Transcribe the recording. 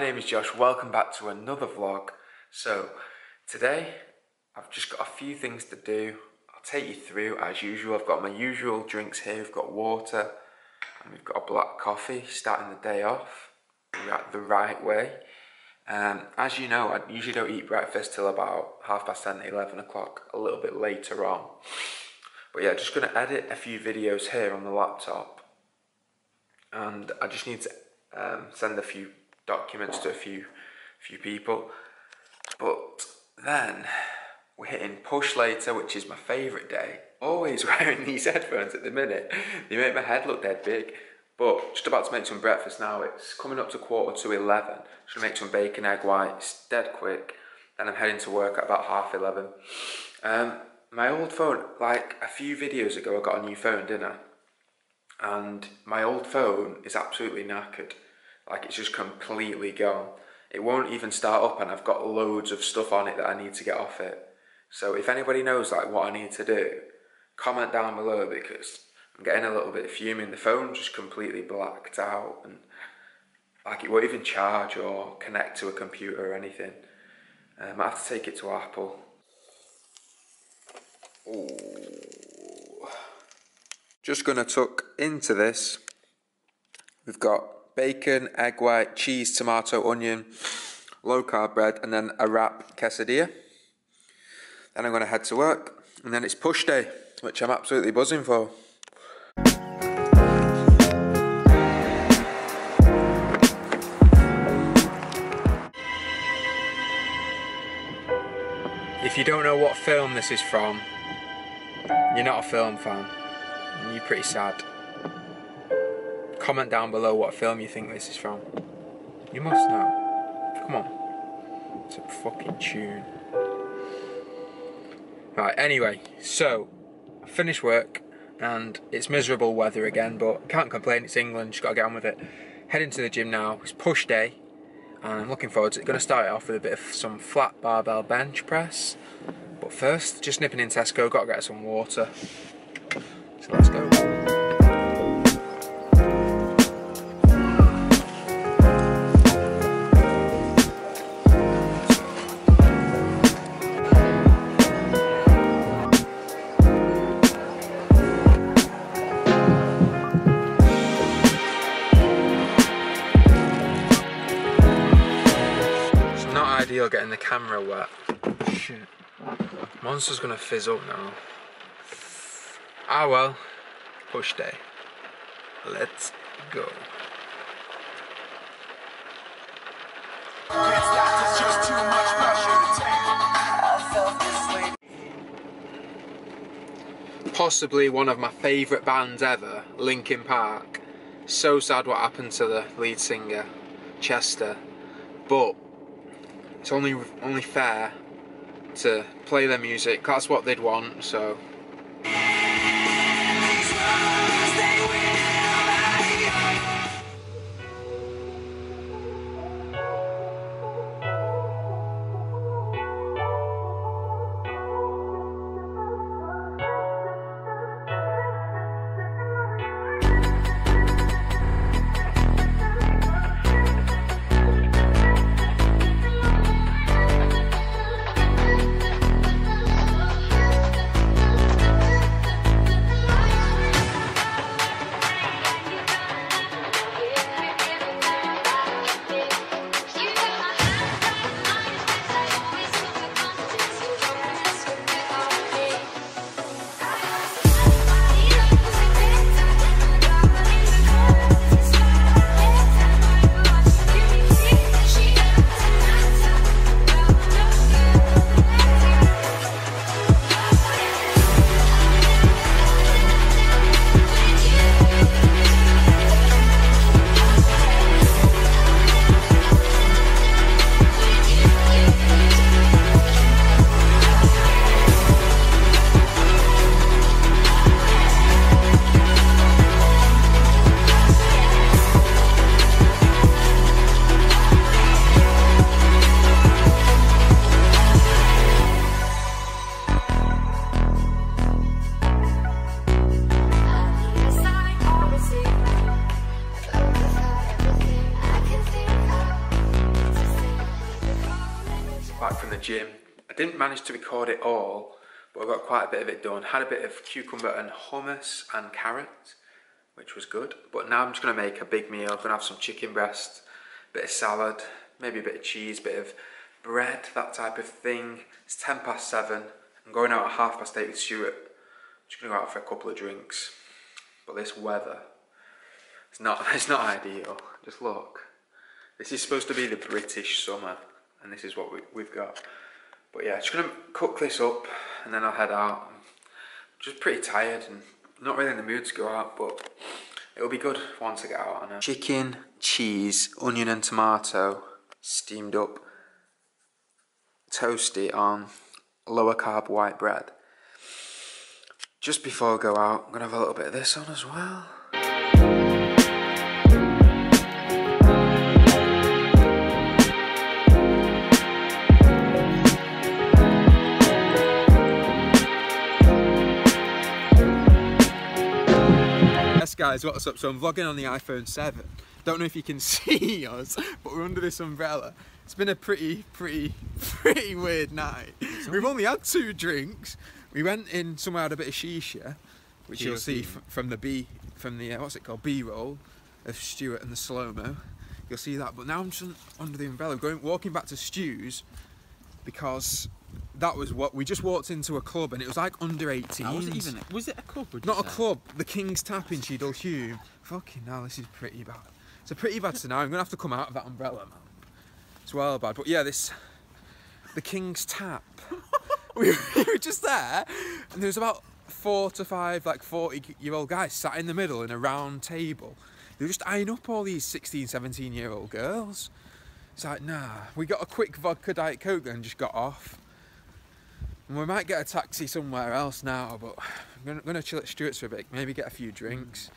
name is Josh. Welcome back to another vlog. So, today I've just got a few things to do. I'll take you through as usual. I've got my usual drinks here. We've got water and we've got a black coffee starting the day off the right way. Um, as you know, I usually don't eat breakfast till about half past 10, 11 o'clock, a little bit later on. But yeah, just going to edit a few videos here on the laptop. And I just need to um, send a few documents to a few few people. But then we're hitting push later, which is my favourite day. Always wearing these headphones at the minute. They make my head look dead big. But just about to make some breakfast now. It's coming up to quarter to 11. Just gonna make some bacon, egg whites, dead quick. And I'm heading to work at about half 11. Um, my old phone, like a few videos ago, I got a new phone, didn't I? And my old phone is absolutely knackered. Like it's just completely gone. It won't even start up and I've got loads of stuff on it that I need to get off it. So if anybody knows like what I need to do, comment down below because I'm getting a little bit fuming. The phone just completely blacked out and like it won't even charge or connect to a computer or anything. Um, I have to take it to Apple. Ooh. Just gonna tuck into this. We've got bacon, egg white, cheese, tomato, onion, low carb bread, and then a wrap quesadilla. Then I'm gonna head to work, and then it's push day, which I'm absolutely buzzing for. If you don't know what film this is from, you're not a film fan. You're pretty sad. Comment down below what film you think this is from. You must know. Come on. It's a fucking tune. Right, anyway, so I finished work and it's miserable weather again, but can't complain, it's England, just gotta get on with it. Heading to the gym now, it's push day and I'm looking forward to it. To start it off with a bit of some flat barbell bench press. But first, just nipping in Tesco, got to get some water. So let's go. Ideal getting the camera wet. Shit. Monster's gonna fizz up now. Ah well, push day. Let's go. Possibly one of my favourite bands ever, Linkin Park. So sad what happened to the lead singer, Chester. But it's only only fair to play their music. That's what they'd want, so gym. I didn't manage to record it all, but I got quite a bit of it done. Had a bit of cucumber and hummus and carrots, which was good. But now I'm just gonna make a big meal. I'm gonna have some chicken breast, bit of salad, maybe a bit of cheese, a bit of bread, that type of thing. It's 10 past seven. I'm going out at half past eight with Stuart. Just gonna go out for a couple of drinks. But this weather, it's not, it's not ideal. Just look. This is supposed to be the British summer, and this is what we, we've got. But yeah, just gonna cook this up, and then I'll head out. I'm just pretty tired and not really in the mood to go out, but it'll be good once I get out. I. Chicken, cheese, onion and tomato, steamed up, toasty on lower carb white bread. Just before I go out, I'm gonna have a little bit of this on as well. Guys, what's up? So I'm vlogging on the iPhone 7. Don't know if you can see us, but we're under this umbrella. It's been a pretty, pretty, pretty weird night. We've only had two drinks. We went in somewhere had a bit of shisha, which you'll see from the B, from the uh, what's it called, B-roll of Stuart and the slow mo. You'll see that. But now I'm just under the umbrella, going walking back to Stu's because that was what we just walked into a club and it was like under 18. was it even? Was it a club? Not a club. The King's Tap in Cheadle Hulme. Fucking hell, this is pretty bad. It's a pretty bad scenario. I'm gonna have to come out of that umbrella, man. It's well bad. But yeah, this the King's Tap. we were just there, and there was about four to five, like 40 year old guys sat in the middle in a round table. They were just eyeing up all these 16, 17 year old girls. It's like, nah, we got a quick vodka Diet Coke and just got off. And we might get a taxi somewhere else now, but I'm gonna, gonna chill at Stuart's for a bit, maybe get a few drinks.